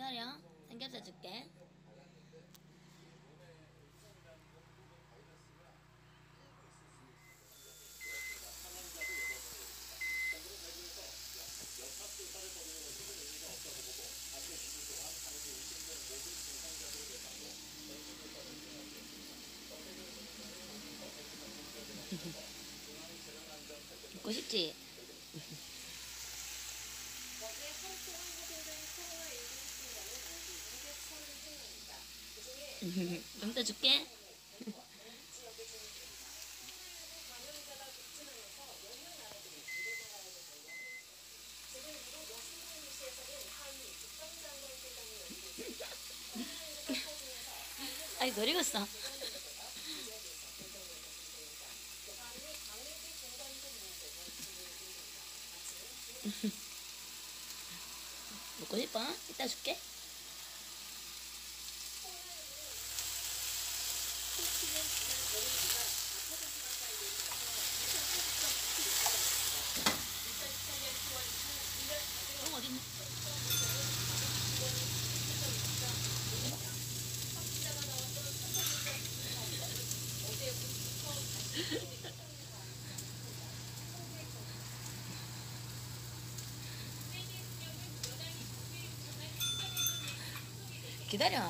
기다려. 삼겹살 줄게. 먹고 싶지? 방장관회담이 열리고 있습니다. 코로나19가 퍼지면서 한국 아이, 덜 익었어. 먹고 싶어? 이따 줄게. 기다려.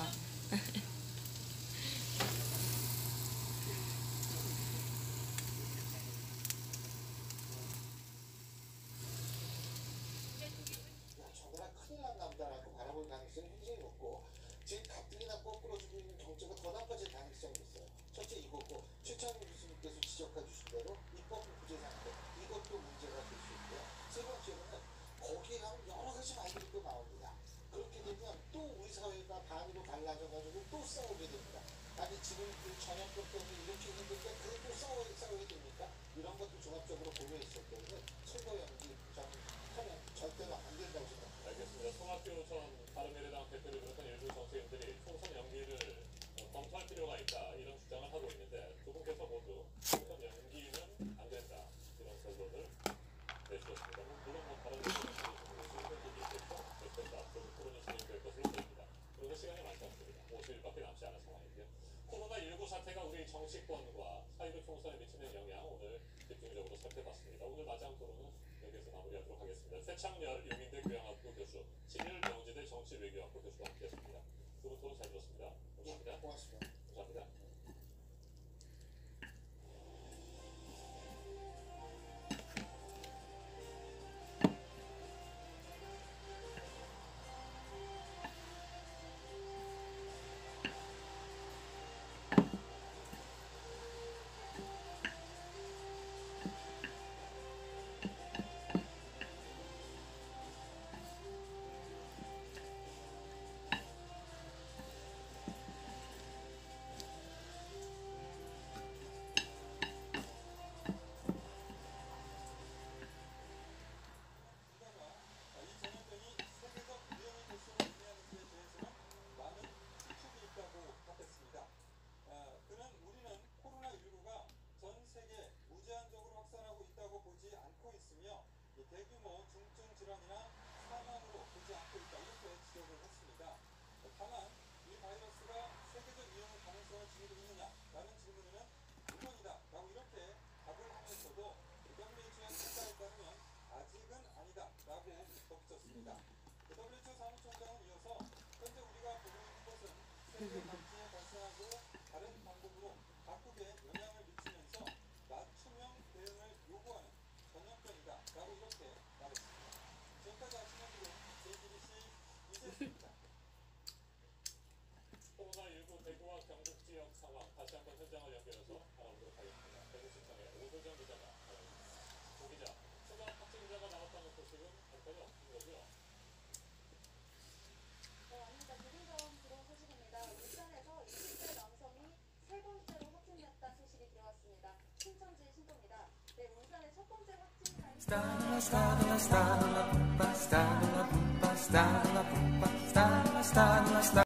정말 큰일 난 남자라고 바라볼 가능성이 굉장히 높고 지금 가뜩이나 거꾸로지고 있는 경제가 더 나빠질 가능성이 있어요. 첫째 이거고 최창희 교수님께서 지적해 주신 대로 입법 부재 상태 이것도 문제가 될 수 있고요. 세 번째로는 거기에 가면 여러 가지 말들이 또 나옵니다. 그렇게 되면 또 우리 사회가 반으로 갈라져 가지고 또 싸우게 됩니다. 아니 지금 그 전염병 때문에 이렇게 했는데 그것도 싸워, 싸우게 됩니까? 이런 것도 종합적으로 고려했을 때는 선거 연기 저는 저는 절대로 안 된다고 생각합니다. 알겠습니다. 송학교 전 바른미래당 대표를 비롯한 일부 정치인들이 총선 연기를 어, 검토할 필요가 있다 이런 주장을 하고 있는데 두 분께서 모두 총선 연기는 안 된다 이런 결론을 내주셨습니다. 물론 뭐 다른 의견이 있겠죠. 어쨌든 앞으로 토론이 진행될 것으로 보입니다. 그런데 시간이 많지 않습니다. 50일밖에 남지 않은 상황이고요. 코로나19 사태가 우리 정치권과 사이버 총선에 미치는 영향 오늘 집중적으로 살펴봤습니다. 오늘 마지막 토론은 여기서 마무리하도록 하겠습니다. 최창렬 용인대 교양학 다만 이 바이러스가 세계적 유행 가능성을 지니고 있느냐라는 질문에는 물론이다 라고 이렇게 답을 하면서도 WHO의 평가에 따르면 아직은 아니다 라고 덧붙였습니다. WHO 사무총장은 이어서 현재 우리가 보고 있는 것은 세계 각지에 발생하고 다른 방법으로 각국에 영향을 미치면서 맞춤형 대응을 요구하는 전염병이다 라고 이렇게 말했습니다. 지금까지 아시는 분은 JTBC 이재수입니다. 코로나19 대구와 경북 지역 상황 다시 한번 현장을 연결해서 알아보도록 하겠습니다. 대구 시청의 오도정 기자가 나와있습니다. 오 기자, 추가 확진자가 나왔다는 소식은 별거이 없는 거죠? 네, 아닙니다. 조금 전 들어온 소식입니다. 울산에서 20대 남성이 세 번째로 확진됐다 소식이 들어왔습니다. 신천지 신고입니다. 네, 울산의 첫 번째 stalla,